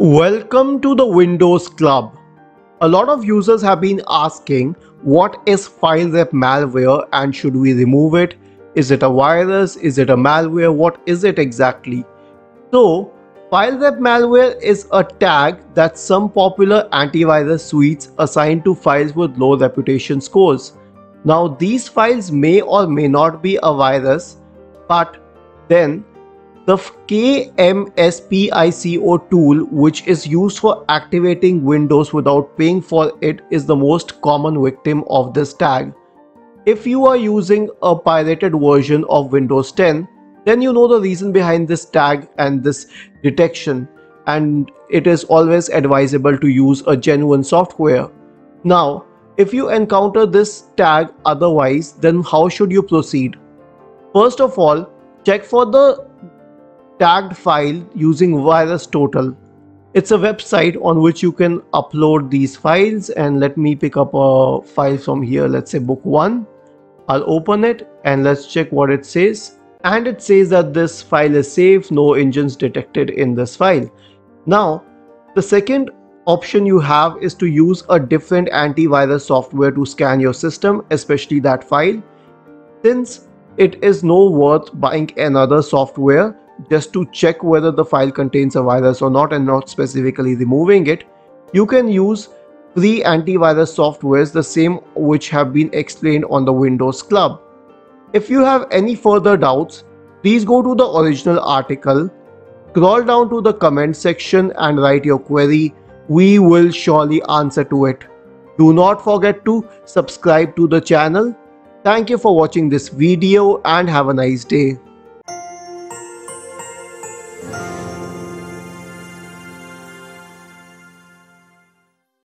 Welcome to the Windows Club. A lot of users have been asking what is FileRep malware and should we remove it? Is it a virus? Is it a malware? What is it exactly? So, FileRep malware is a tag that some popular antivirus suites assign to files with low reputation scores. Now, these files may or may not be a virus, but then the KMSPICO tool, which is used for activating Windows without paying for it, is the most common victim of this tag. If you are using a pirated version of Windows 10, then you know the reason behind this tag and this detection and it is always advisable to use a genuine software. Now, if you encounter this tag otherwise, then how should you proceed? First of all, check for the tagged file using VirusTotal. It's a website on which you can upload these files and let me pick up a file from here. Let's say book one. I'll open it and let's check what it says. And it says that this file is safe, no engines detected in this file. Now, the second option you have is to use a different antivirus software to scan your system, especially that file. Since it is no worth buying another software, just to check whether the file contains a virus or not and not specifically removing it, you can use free antivirus softwares the same which have been explained on the Windows Club. If you have any further doubts, please go to the original article, scroll down to the comment section and write your query. We will surely answer to it. Do not forget to subscribe to the channel. Thank you for watching this video and have a nice day.